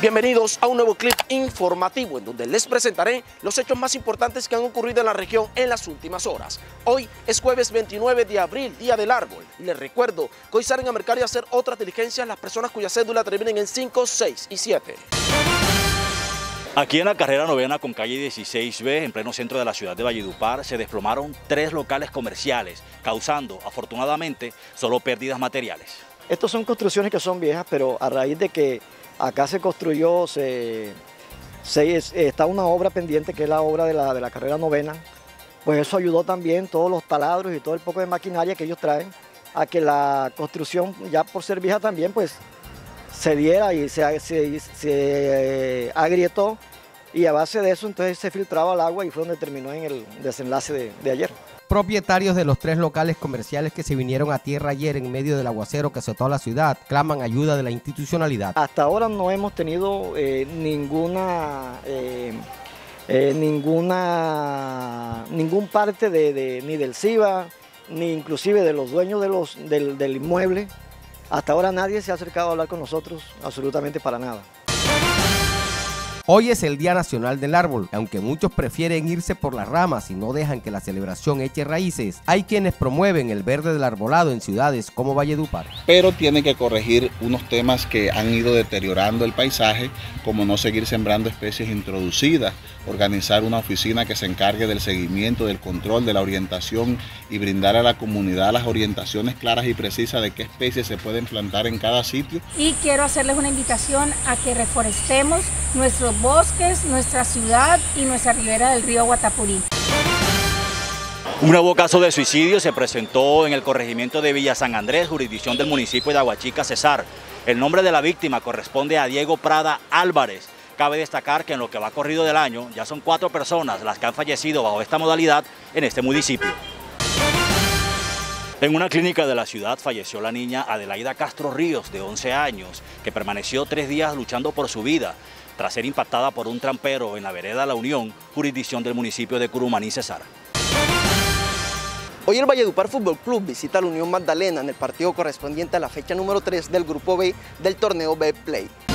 Bienvenidos a un nuevo clip informativo en donde les presentaré los hechos más importantes que han ocurrido en la región en las últimas horas. Hoy es jueves 29 de abril, Día del Árbol, y les recuerdo que hoy salen a mercar y a hacer otras diligencias las personas cuya cédula terminen en 5, 6 y 7. Aquí en la carrera novena con calle 16B, en pleno centro de la ciudad de Valledupar, se desplomaron tres locales comerciales, causando, afortunadamente, solo pérdidas materiales. Estas son construcciones que son viejas, pero a raíz de que Acá se construyó, se, está una obra pendiente que es la obra de la, de la carrera novena. Pues eso ayudó también, todos los taladros y todo el poco de maquinaria que ellos traen, a que la construcción, ya por ser vieja también, pues se diera y se, agrietó y a base de eso entonces se filtraba el agua y fue donde terminó en el desenlace de ayer propietarios de los tres locales comerciales que se vinieron a tierra ayer en medio del aguacero que azotó la ciudad claman ayuda de la institucionalidad. Hasta ahora no hemos tenido eh, ninguna... Eh, eh, ninguna ningún parte de, ni del CIBA ni inclusive de los dueños de los, del, del inmueble. Hasta ahora nadie se ha acercado a hablar con nosotros absolutamente para nada. Hoy es el Día Nacional del Árbol. Aunque muchos prefieren irse por las ramas y no dejan que la celebración eche raíces, hay quienes promueven el verde del arbolado en ciudades como Valledupar. Pero tiene que corregir unos temas que han ido deteriorando el paisaje, como no seguir sembrando especies introducidas, organizar una oficina que se encargue del seguimiento, del control, de la orientación y brindar a la comunidad las orientaciones claras y precisas de qué especies se pueden plantar en cada sitio. Y quiero hacerles una invitación a que reforestemos bosques, nuestra ciudad y nuestra ribera del río Guatapurí. Un nuevo caso de suicidio se presentó en el corregimiento de Villa San Andrés, jurisdicción del municipio de Aguachica, Cesar. El nombre de la víctima corresponde a Diego Prada Álvarez. Cabe destacar que en lo que va corrido del año ya son cuatro personas las que han fallecido bajo esta modalidad en este municipio. En una clínica de la ciudad falleció la niña Adelaida Castro Ríos, de 11 años, que permaneció tres días luchando por su vida tras ser impactada por un trampero en la vereda La Unión, jurisdicción del municipio de Curumaní, Cesar. Hoy el Valledupar Fútbol Club visita a la Unión Magdalena en el partido correspondiente a la fecha número 3 del Grupo B del torneo B-Play.